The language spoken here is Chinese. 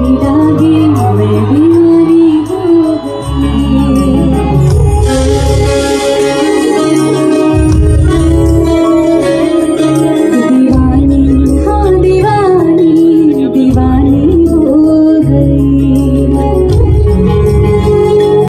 你的。